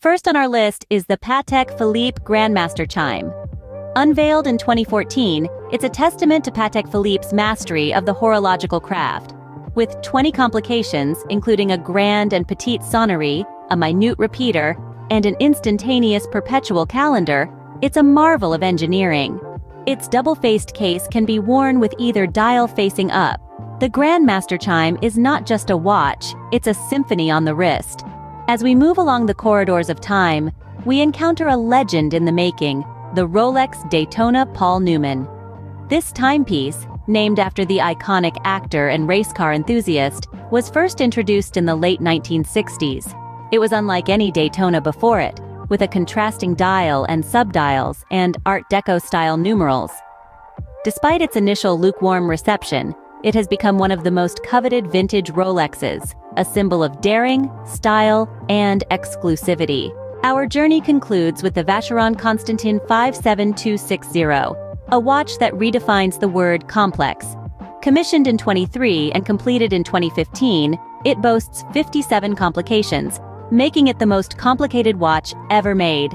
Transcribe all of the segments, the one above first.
First on our list is the Patek Philippe Grandmaster Chime. Unveiled in 2014, it's a testament to Patek Philippe's mastery of the horological craft. With 20 complications, including a grand and petite sonnerie, a minute repeater, and an instantaneous perpetual calendar, it's a marvel of engineering. Its double-faced case can be worn with either dial facing up. The Grandmaster Chime is not just a watch, it's a symphony on the wrist. As we move along the corridors of time, we encounter a legend in the making, the Rolex Daytona Paul Newman. This timepiece, named after the iconic actor and race car enthusiast, was first introduced in the late 1960s. It was unlike any Daytona before it, with a contrasting dial and subdials and Art Deco-style numerals. Despite its initial lukewarm reception, it has become one of the most coveted vintage Rolexes, a symbol of daring, style, and exclusivity. Our journey concludes with the Vacheron Constantin 57260, a watch that redefines the word complex. Commissioned in 23 and completed in 2015, it boasts 57 complications, making it the most complicated watch ever made.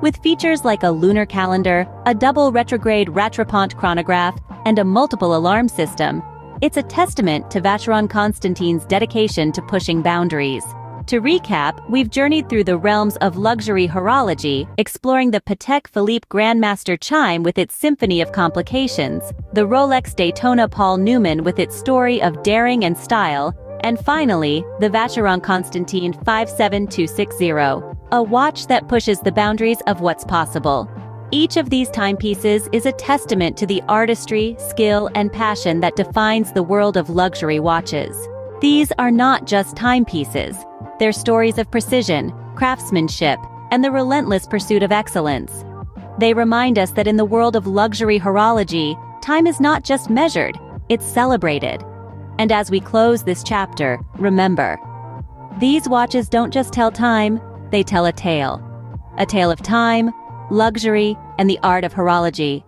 With features like a lunar calendar, a double retrograde Rattrapant chronograph, and a multiple alarm system, it's a testament to Vacheron Constantin's dedication to pushing boundaries. To recap, we've journeyed through the realms of luxury horology, exploring the Patek Philippe Grandmaster Chime with its symphony of complications, the Rolex Daytona Paul Newman with its story of daring and style, and finally, the Vacheron Constantin 57260, a watch that pushes the boundaries of what's possible. Each of these timepieces is a testament to the artistry, skill, and passion that defines the world of luxury watches. These are not just timepieces. They're stories of precision, craftsmanship, and the relentless pursuit of excellence. They remind us that in the world of luxury horology, time is not just measured, it's celebrated. And as we close this chapter, remember, these watches don't just tell time, they tell a tale. A tale of time, luxury, and the art of horology.